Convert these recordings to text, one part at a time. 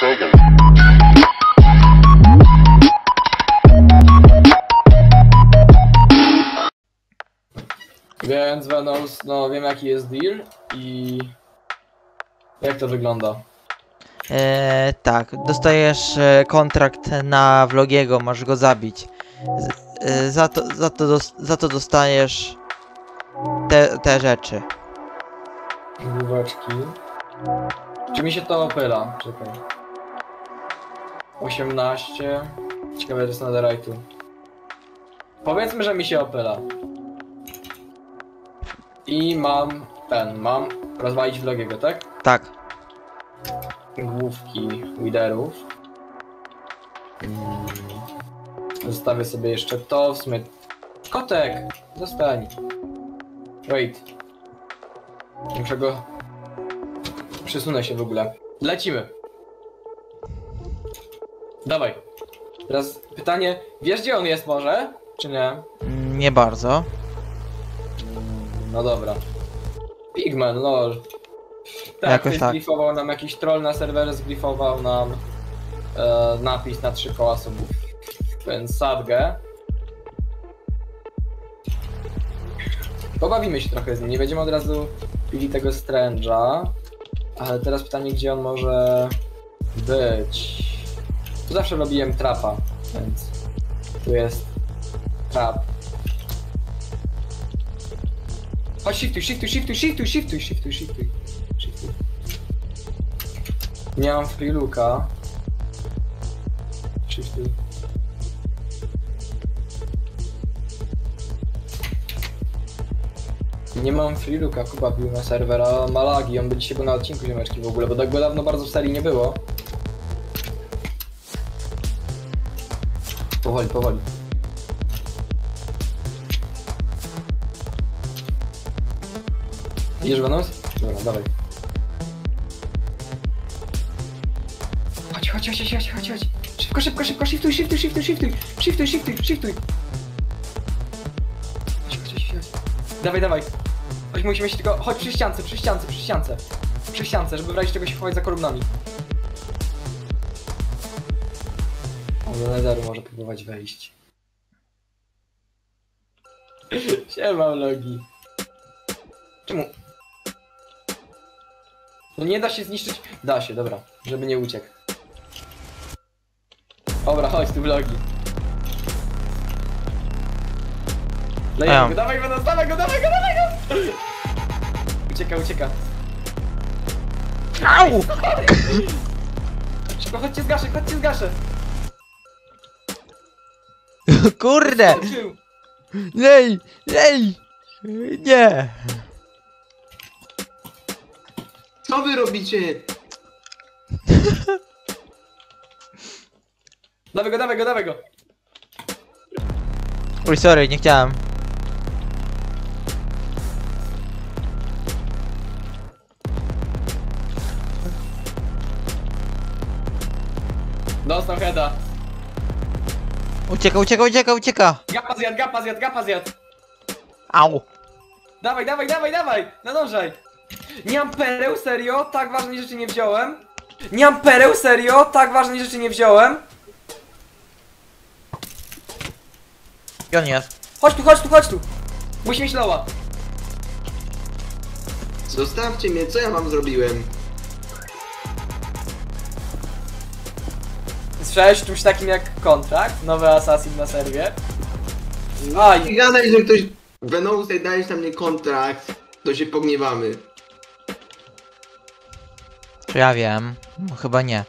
shaking. Więc Venus, no wiem jaki jest deal i jak to wygląda. E, tak, dostajesz e, kontrakt na Vlogiego, masz go zabić. Z, e, za, to, za, to dos, za to dostajesz te, te rzeczy. Główeczki. Czy mi się to opyla? Czekaj. 18. Ciekawe, to jest netherite'u. Powiedzmy, że mi się opyla. I mam ten, mam rozwalić vlogiego, tak? Tak. Główki liderów. Mm. Zostawię sobie jeszcze to, w sumie... Kotek! Zostań. Wait. Muszę go... Przesunę się w ogóle. Lecimy. Dawaj. Teraz pytanie, wiesz gdzie on jest może? Czy nie? Nie bardzo. Mm, No dobra. Pigman, lol. Tak, Jakoś tak. zglifował nam jakiś troll na serwerze, zglifował nam e, napis na trzy koła sobie ten sadgę. Pobawimy się trochę z nim, nie będziemy od razu pili tego Strange'a. Ale teraz pytanie, gdzie on może być. Tu zawsze robiłem trapa, więc tu jest trap. Chodź, shiftuj, shiftuj, shiftuj, shiftuj, shiftuj, shiftuj, shiftuj. Nie mam free looka. Shiftuj. Nie mam Freeluka, Kuba bił na serwer, a Malagi, on by dzisiaj był na odcinku ziomeczki w ogóle, bo tak go dawno bardzo w serii nie było. Powoli, powoli. Idziesz Venus? Dobra, dawaj. Chodź, chodź, chodź, chodź, chodź, chodź. Szybko, szybko, szybko, shiftuj, shiftuj, shiftuj, shiftuj, shiftuj, shiftuj, shiftuj. Chodź, chodź, chodź, chodź. Dawaj, dawaj. Chodź, musimy się tylko, chodź przy ściance, przy ściance, przy ściance. Przy ściance, żeby w razie czego się chować za kolumnami. O, do netheru może próbować wejść. Siema, logi. Czemu? No nie da się zniszczyć. Da się, dobra. Żeby nie uciekł. Dobra, chodź tu vlogi. Lejemy Em. go, dawaj go, no, dawaj go, dawaj go, dawaj go! Ucieka, ucieka. Au! Szybko, chodźcie zgaszę, chodźcie zgaszę. Kurde! Skoczył. Ej! Ej! Nie! Co wy robicie? Dawaj go, dawaj go, dawaj go. Oj, sorry, nie chciałem. Dostał heada. Ucieka, ucieka, ucieka, ucieka! Gapa zjadł, gapa zjadł, gapa zjadł. Au! Dawaj, dawaj, dawaj, dawaj! Nadążaj! Nie mam pereł, serio? Tak ważnej rzeczy nie wziąłem. Nie mam pereł, serio? Tak ważnej rzeczy nie wziąłem. Gdzie on jest? Chodź tu, chodź tu, chodź tu! Musimy mieć loła. Zostawcie mnie, co ja wam zrobiłem? Słyszałeś czymś takim jak kontrakt? Nowy assassin na serwie? Aj, I gadaj, że ktoś... Venusy dajesz na mnie kontrakt, to się pogniewamy. Czy ja wiem? No, chyba nie.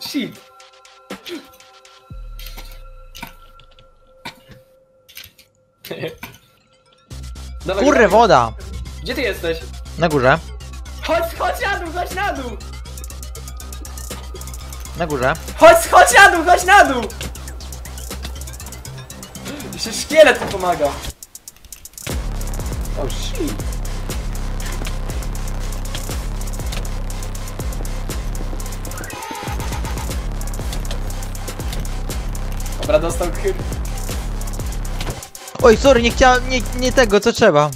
shit! Dawaj, Kurde, dawaj. woda! Gdzie ty jesteś? Na górze. Chodź, chodź na dół, chodź na dół! Na górze. Chodź, chodź na dół, chodź na dół! Jeszcze szkielet mi pomaga. Oh shit. Dobra, dostał chyb. Oj, sorry, nie chciałem, nie, nie tego, co trzeba.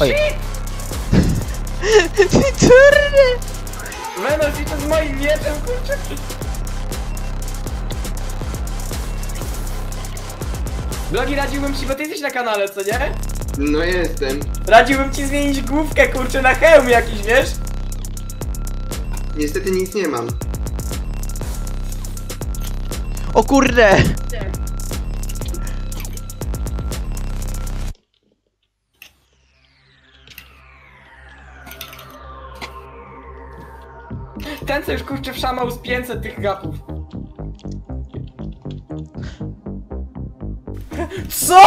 Oj. Kurde! Venos i to z moim mieczem, kurczę. Blogi radziłbym ci, bo ty jesteś na kanale, co nie? No jestem. Radziłbym ci zmienić główkę, kurczę, na hełm jakiś, wiesz? Niestety nic nie mam. O kurde! Ten co już kurczę wszamał z 500 tych gapów. Co?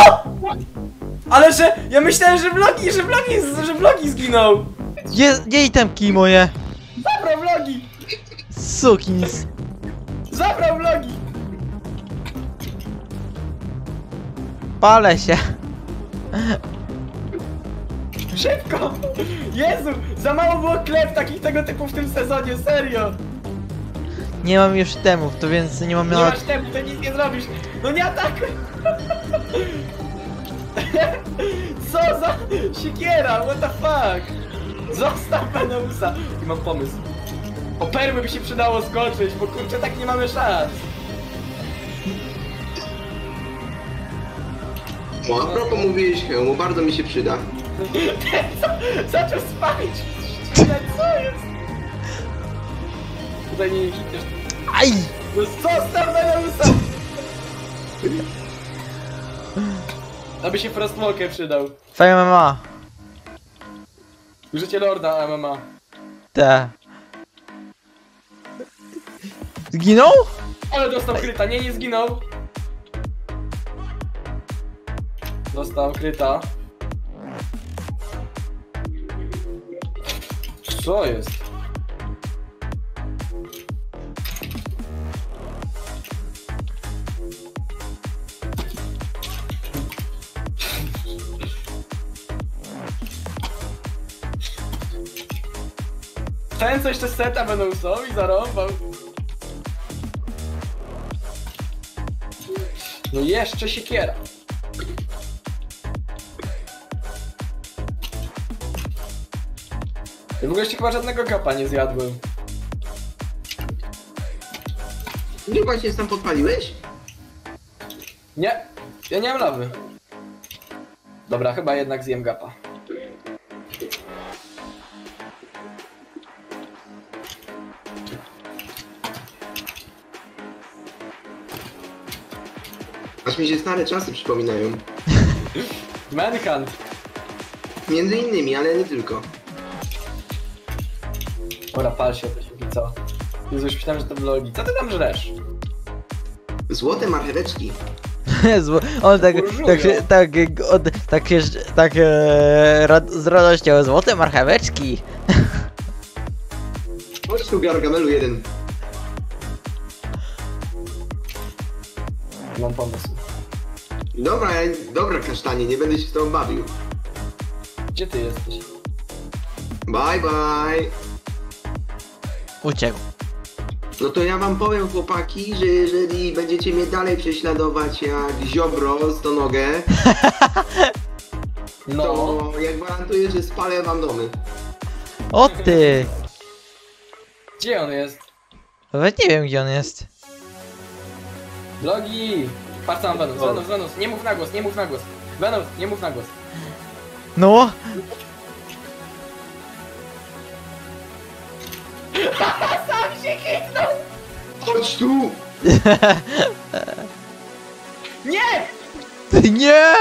Ale że ja myślałem, że vlogi, że vlogi, że vlogi zginął. Je, nie itemki moje! Zabrał vlogi, Sukins! zabrał vlogi. Palę się! Szybko! Jezu, za mało było klep takich tego typu w tym sezonie, serio. Nie mam już temów, to więc nie mam Nie masz tempu, to nic nie zrobisz. No nie atakuj! Co za siekiera, what the fuck? Zostaw Venousa! I mam pomysł. O perły by się przydało skoczyć, bo kurczę tak nie mamy szans. O, a propos mówiłeś hełmu, bardzo mi się przyda. Zaczął spalić! Co jest? Tutaj nie idziesz. Aj! No zostaw Venousa! Aby się Frostwalker przydał. Twoja mama! Życie Lorda MMA. Te. Zginął? Ale dostał kryta, nie, nie zginął. Dostał kryta. Co jest? Ten coś te seta będą są i zarąbał. No jeszcze siekiera. Ja w ogóle jeszcze chyba żadnego kapa nie zjadłem. Nie właśnie sam podpaliłeś? Nie, ja nie mam lawy. Dobra, chyba jednak zjem gapa. Aż mi się stare czasy przypominają. Manhunt. Między innymi, ale nie tylko. Ora, pal się to się co. Jezu, już myślałem, że to vlogi. Co ty tam żresz? Złote marcheweczki. On tak, tak, się- tak, od, tak, jeszcze- tak e, rad, z radością, złote marcheweczki. Chodź tu Gargamelu jeden. Mam pomysł. Dobra, ja, dobra kasztanie, nie będę się z tobą bawił. Gdzie ty jesteś? Bye bye. Uciekł. No to ja wam powiem chłopaki, że jeżeli będziecie mnie dalej prześladować jak ziobro z nogę, No. to ja gwarantuję, że spalę wam domy. O ty! Gdzie on jest? Nawet nie wiem gdzie on jest. Vlogi! Patrz tam Venus, Venus, Venus, nie mów na głos, nie mów na głos. Venus, nie mów na głos. No! Sam się kliknął! Chodź tu! Nie! Nie!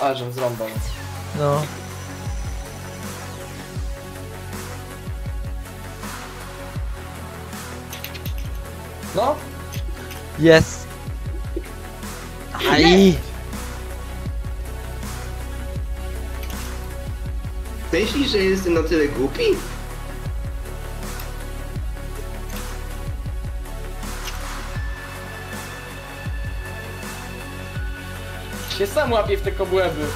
A, żem zrąbał. No. No, Jest. Aj! Myślisz, że jestem na tyle głupi? się sam łapie w te kobłęby.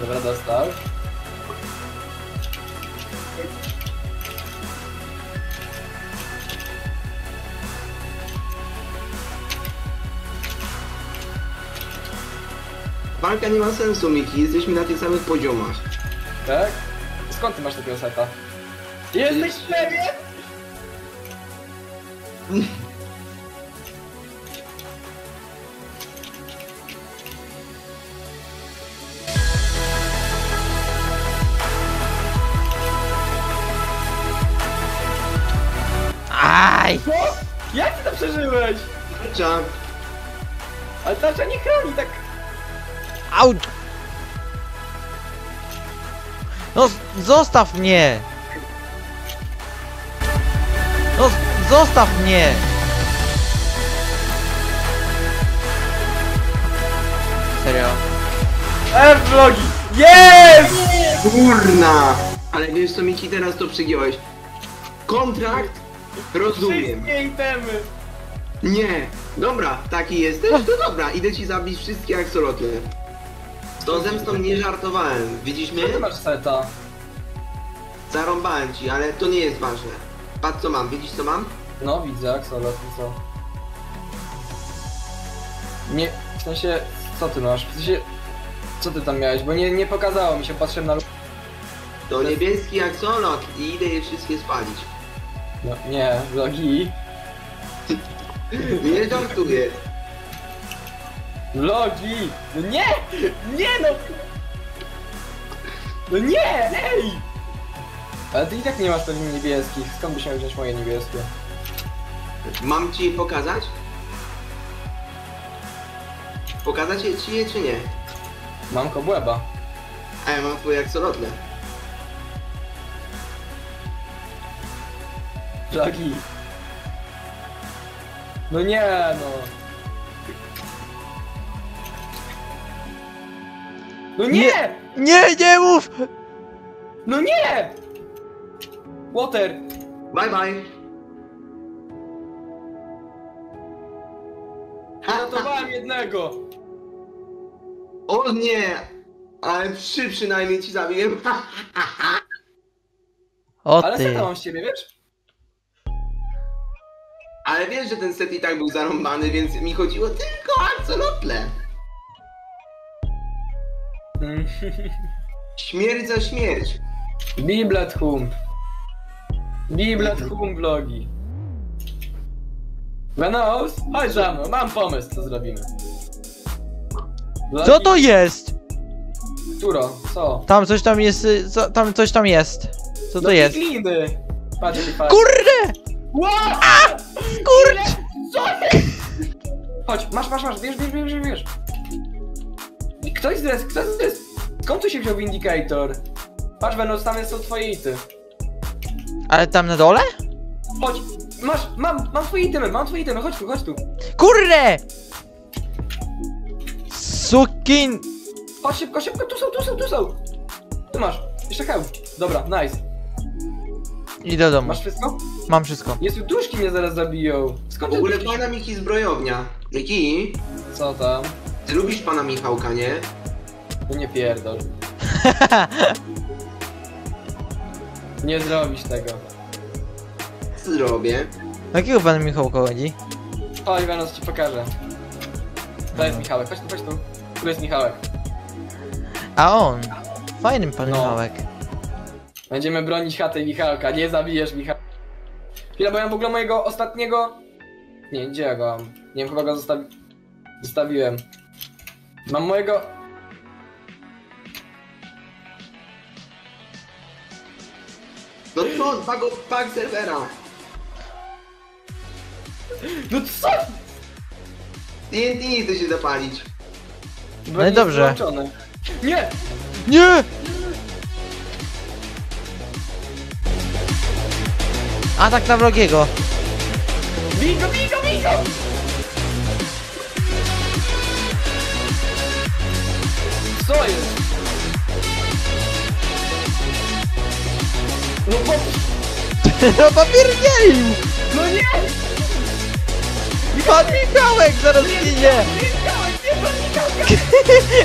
Dobra, dostał. Walka nie ma sensu, Miki, jesteśmy na tych samych poziomach. Tak? Skąd ty masz takiego seta? Jesteś pewien? Aj! Co? Jak ty to przeżyłeś? Cza, Ale tarcza nie chroni tak... Au! No, zostaw mnie! No, zostaw mnie! Serio? E, vlogi! Jest! kurna! Ale wiesz co, Miki, teraz to przygiąłeś. Kontrakt? Rozumiem. Wszystkie itemy! Nie. Dobra, taki jesteś? To dobra, idę ci zabić wszystkie aksoloty. Z tą zemstą nie żartowałem. Widzisz mnie? Gdzie ty masz seta? Zarąbałem ci, ale to nie jest ważne. Patrz co mam, widzisz co mam? No widzę, Axolot i co? Nie, w sensie, co ty masz? W sensie, co ty tam miałeś? Bo nie, nie pokazało mi się, patrzyłem na... To niebieski aksolot i idę je wszystkie spalić. No, nie, vlogi. Nie żartuję. Vlogi! No nie! Nie no! No nie! Ej! Ale ty i tak nie masz pewnie niebieskich. Skąd byś miał wziąć moje niebieskie? Mam ci je pokazać? Pokazać je ci je czy nie? Mam kobłęba. A ja mam twoje aksolotne. Vlogi. No nie no. No nie! Nie, nie mów! No nie! Water! Bye bye. Ratowałem jednego! O nie! Ale trzy przynajmniej ci zabiłem. O Ale ty. seta mam z ciebie, wiesz? Ale wiesz, że ten set i tak był zarąbany, więc mi chodziło tylko o axolotle. Mm. Śmierć za śmierć. Biblet Hump. Biblet Hump vlogi. Venos, chodź za mną, mam pomysł, co zrobimy. Vlogi- Co to jest? Któro? Co? Tam coś tam jest, co, tam coś tam jest. Co to No jest? Gliny! Patrz fajny. Kurde! Wow! Kurde! Co jest? Chodź, masz, masz, masz, bierz, bierz, bierz, bierz, Ktoś z kto z Skąd tu się wziął Vindicator? Patrz, Venus, tam są twoje ity. Ale tam na dole? Chodź, masz, mam, mam twoje itemy, mam twoje itemy, chodź tu, chodź tu. Kurde! Sukin! Chodź szybko, szybko, tu są, tu są, tu są. Tu masz, jeszcze hełm. Dobra, nice. I do domu. Masz wszystko? Mam wszystko. Jezu, duszki mnie zaraz zabiją. Skąd W ogóle Miki zbrojownia. Miki, Co tam? Ty lubisz pana Michałka, nie? No nie pierdol. Nie zrobisz tego. Co zrobię? Jakiego pana Michałka chodzi? Chodź, Venus, ci pokażę. To jest Michałek, chodź tu, chodź tu. Tu jest Michałek. A on. Fajny pan No. Michałek. Będziemy bronić chaty Michałka, nie zabijesz Michała. Chwila, bo ja mam w ogóle mojego ostatniego... Nie, gdzie ja go mam? Nie wiem, chyba go zostawi... zostawiłem. Mam mojego... No co, bug, bug serwera. No co? TNT nie chce się zapalić. No i dobrze. wyłączone. Nie! Nie! Atak na wrogiego. Bigo, bigo, bigo! No bo... No popierdzielił! No nie! Pan Michałek zaraz ginie!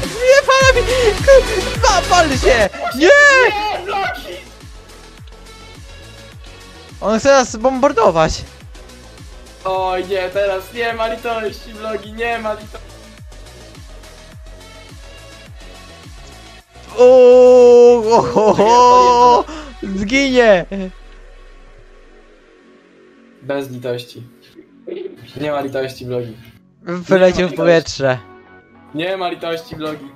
Nie pana mi... Zapal się! Nie! On chce nas bombardować. Oj nie, teraz nie ma litości, vlogi, nie ma litości. O, o, ho, Zginie! Bez litości. Nie ma litości, vlogi. Wyleciał w powietrze. Nie ma litości, vlogi.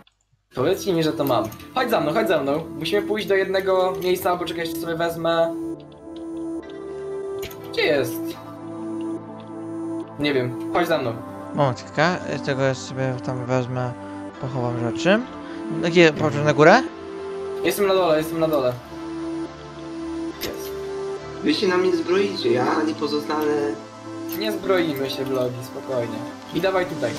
Powiedzcie mi, że to mam. Chodź za mną, chodź za mną. Musimy pójść do jednego miejsca, poczekaj, jeszcze sobie wezmę. Gdzie jest? Nie wiem, chodź za mną. Momentka, tego ja sobie tam wezmę, pochowam rzeczy. Gdzie, na górę? Jestem na dole, jestem na dole. Wy się na mnie zbroicie, ja nie pozostanę... Nie zbroimy się, vlogi, spokojnie. I dawaj tutaj.